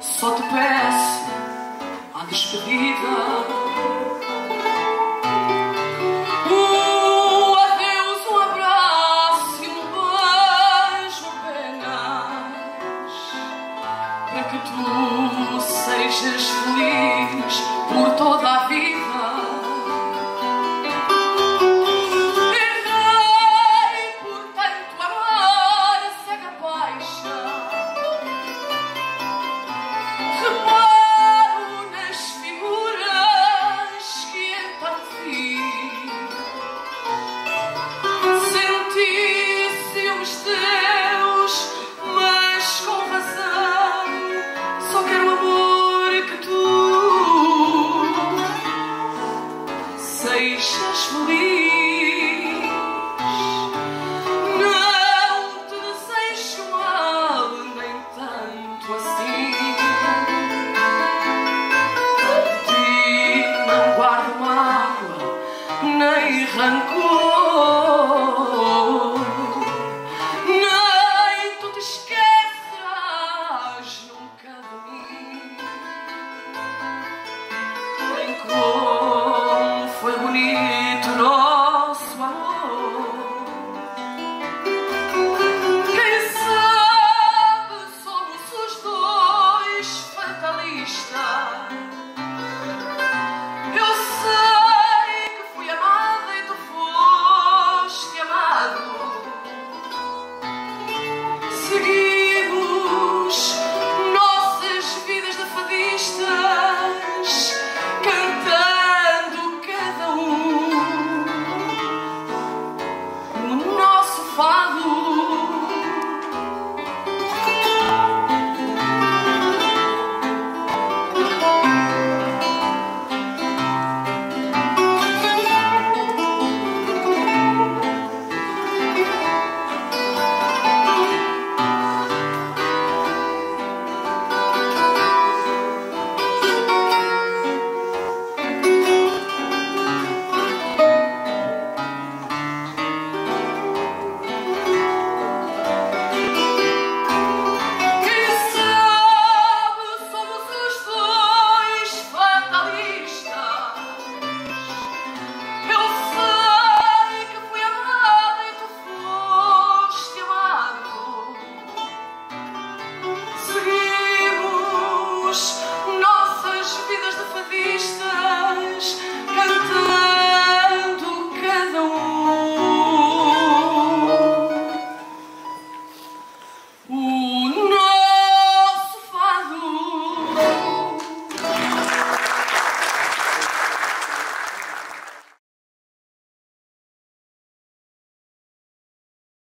Só te peço a despedida. Um adeus, um abraço e um beijo apenas para que tu sejas feliz por toda a vida. seixas feliz. Não te desejo mal, nem tanto assim. De ti não guardo mágoa, nem rancor. すぎ